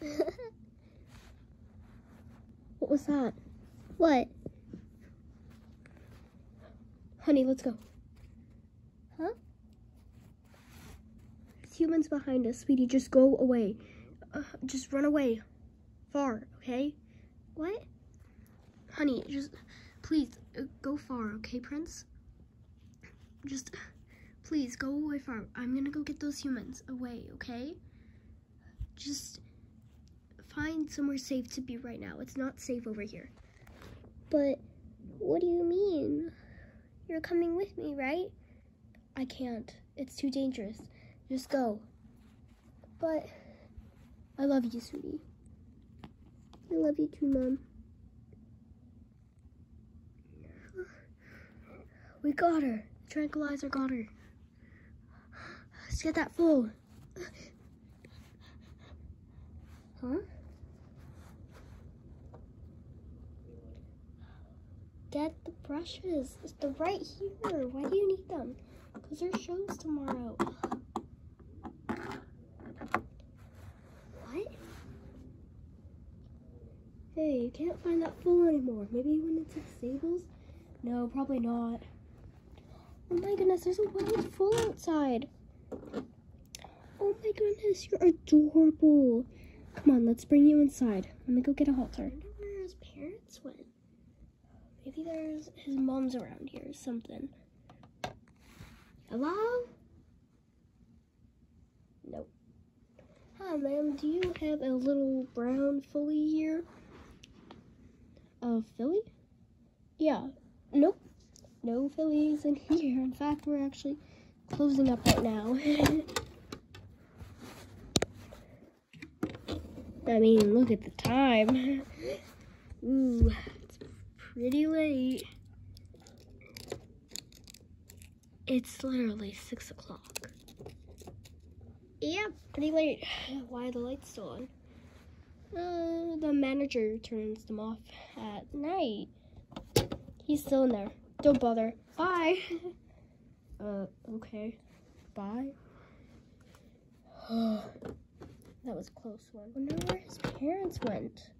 what was that? What? Honey, let's go. Huh? There's humans behind us, sweetie. Just go away. Uh, just run away. Far, okay? What? Honey, just please uh, go far, okay, Prince? Just please go away far. I'm gonna go get those humans away, okay? Just find somewhere safe to be right now. It's not safe over here. But what do you mean? You're coming with me, right? I can't. It's too dangerous. Just go. But I love you, sweetie. I love you too, Mom. We got her. Tranquilizer got her. Let's get that full. Huh? Get the brushes. They're right here. Why do you need them? Because there's shows tomorrow. What? Hey, you can't find that fool anymore. Maybe he went into stables? No, probably not. Oh my goodness, there's a wild fool outside. Oh my goodness, you're adorable. Come on, let's bring you inside. Let me go get a halter. I wonder where his parents went. Maybe there's his mom's around here or something. Hello? Nope. Hi, ma'am. Do you have a little brown filly here? A filly? Yeah. Nope. No fillies in here. In fact, we're actually closing up right now. I mean, look at the time. Ooh, it's pretty late. It's literally six o'clock. Yep. Pretty late. Why the lights still on? Uh, the manager turns them off at night. He's still in there. Don't bother. Bye. uh, okay. Bye. that was a close one. I wonder where his parents went.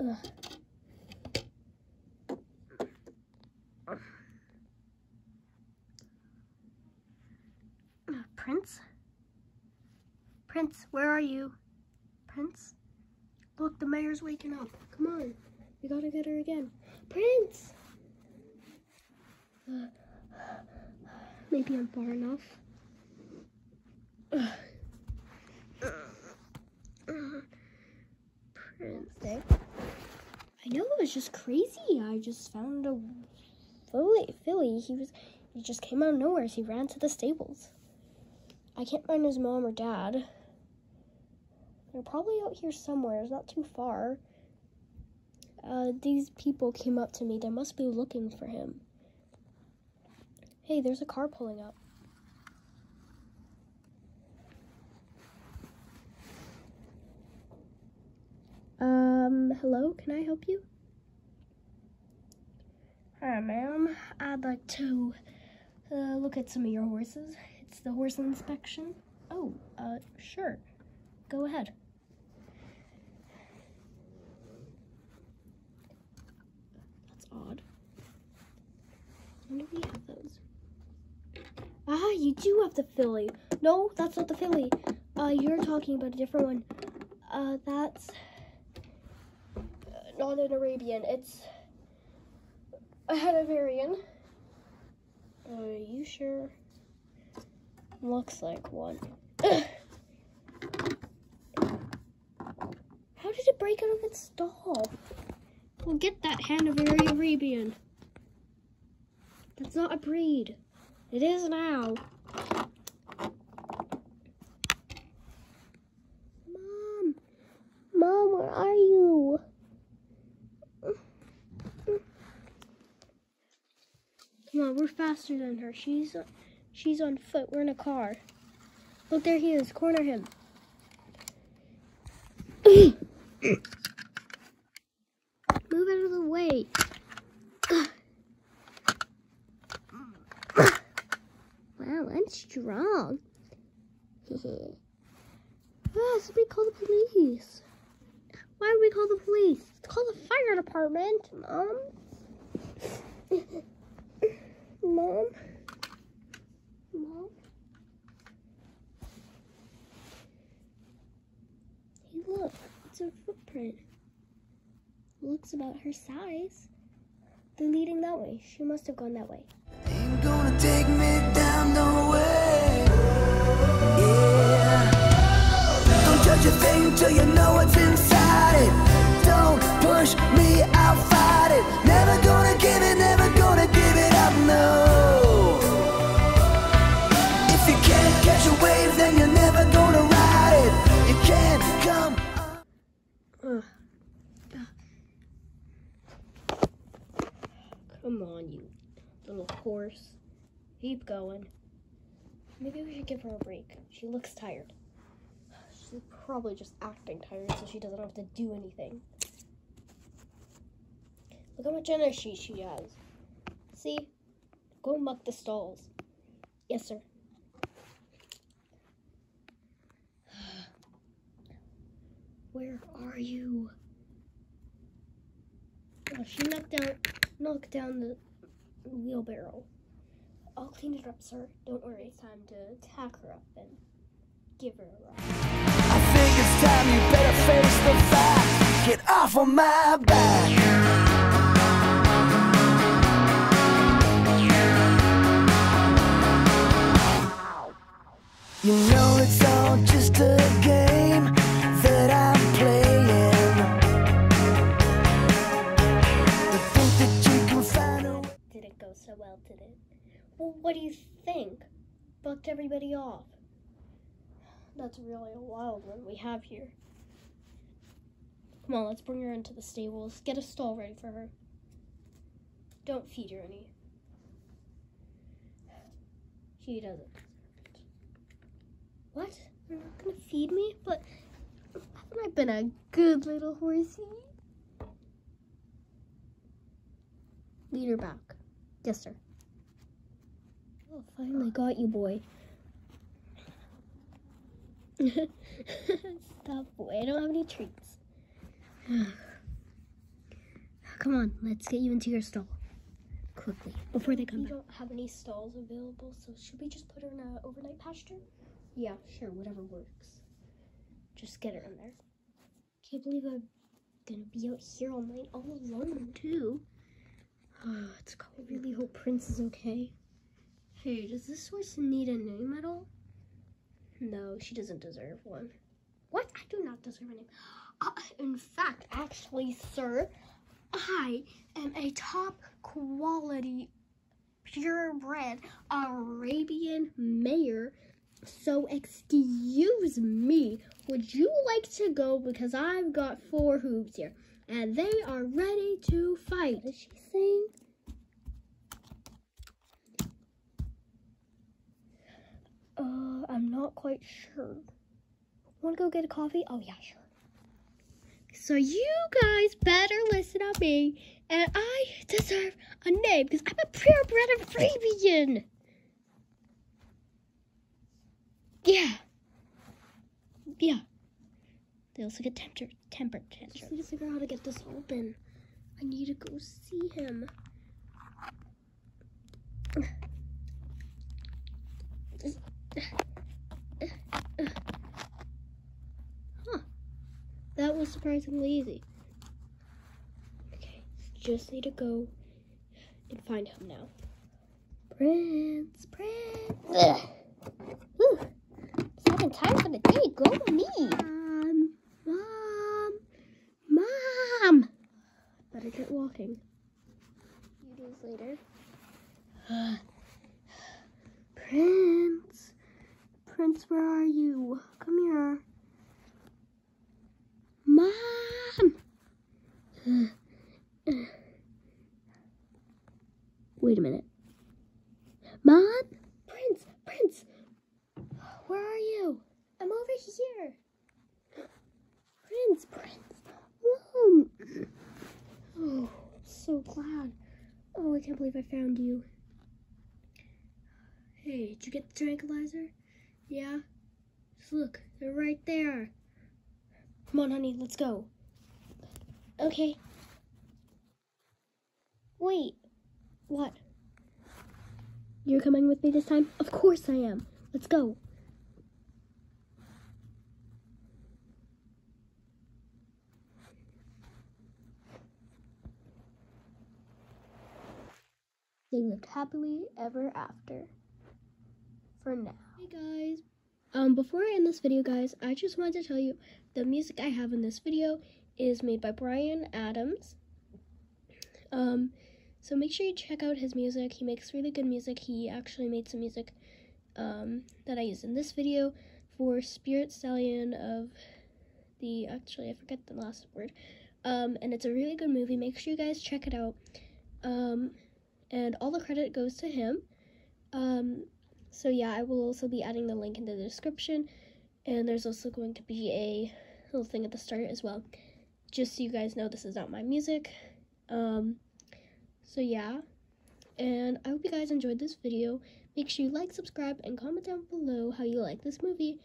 Ugh. Prince? Prince, where are you? Prince? Look, the mare's waking up. Come on. We gotta get her again. Prince! Uh, maybe I'm far enough. I know it was just crazy. I just found a filly. He was. He just came out of nowhere. He ran to the stables. I can't find his mom or dad. They're probably out here somewhere. It's not too far. Uh, these people came up to me. They must be looking for him. Hey, there's a car pulling up. Um, hello, can I help you? Hi, ma'am. I'd like to uh, look at some of your horses. It's the horse inspection. Oh, uh, sure. Go ahead. That's odd. When do we have those? Ah, you do have the filly. No, that's not the filly. Uh, you're talking about a different one. Uh, that's not an Arabian. It's a Hanoverian. Are you sure? Looks like one. How did it break out of its stall? Well, get that Hanoverian Arabian. That's not a breed. It is now. Mom. Mom, where are you? On, we're faster than her. She's she's on foot. We're in a car. Look, there he is. Corner him. Move out of the way. Wow, I'm strong. Ah, somebody call the police. Why would we call the police? Call the fire department, Mom. Mom. Mom. Hey, look. It's a footprint. Looks about her size. They're leading that way. She must have gone that way. Ain't gonna take me down no way. Yeah. Don't judge a thing till you know what's horse. Keep going. Maybe we should give her a break. She looks tired. She's probably just acting tired so she doesn't have to do anything. Look how much energy she has. See? Go muck the stalls. Yes, sir. Where are you? Oh, she knocked down, knocked down the wheelbarrow. I'll clean it up, sir. Don't worry. It's time to tack her up and give her a ride. I think it's time you better face the fact. Get off of my back. You know it's Well, what do you think? Bucked everybody off. That's really a wild one we have here. Come on, let's bring her into the stables. Get a stall ready for her. Don't feed her any. She doesn't. What? You're not gonna feed me? But haven't I been a good little horsey? Lead her back. Yes, sir. Oh, finally got you, boy. Stop, boy. I don't have any treats. Come on, let's get you into your stall. Quickly, before they come We don't have any stalls available, so should we just put her in an overnight pasture? Yeah, sure, whatever works. Just get her in there. Can't believe I'm gonna be out here all night all alone, too. Oh, it's cold. I really hope Prince is okay. Hey, does this horse need a name at all? No, she doesn't deserve one. What? I do not deserve a name. Uh, in fact, actually, sir, I am a top quality, purebred Arabian mare. So, excuse me, would you like to go? Because I've got four hooves here, and they are ready to fight. What is she saying? Uh, I'm not quite sure. Want to go get a coffee? Oh, yeah, sure. So you guys better listen to me, and I deserve a name because I'm a purebred Arabian. Yeah. Yeah. They also get temper temper tantrums. Just need to figure out how to get this open. I need to go see him. Huh. That was surprisingly easy. Okay, just need to go and find him now. Prince, Prince. Ugh. Whew. Second time for the day. Go me. Mom, mom, mom. Better get walking. A few days later. Prince. Prince, where are you? Come here. Mom! Wait a minute. Mom? Prince, Prince! Where are you? I'm over here. Prince, Prince. Mom! Oh, so glad. Oh, I can't believe I found you. Hey, did you get the tranquilizer? Yeah? Just look, they're right there. Come on, honey, let's go. Okay. Wait. What? You're coming with me this time? Of course I am. Let's go. They lived happily ever after. For now. Hey guys. Um, before I end this video, guys, I just wanted to tell you the music I have in this video is made by Bryan Adams. Um, so make sure you check out his music. He makes really good music. He actually made some music um, that I use in this video for Spirit Stallion of the, actually, I forget the last word. Um, and it's a really good movie. Make sure you guys check it out. Um, and all the credit goes to him. Um, so yeah, I will also be adding the link in the description. And there's also going to be a little thing at the start as well. Just so you guys know this is not my music. Um, so yeah, and I hope you guys enjoyed this video. Make sure you like, subscribe, and comment down below how you like this movie.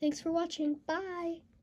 Thanks for watching. Bye!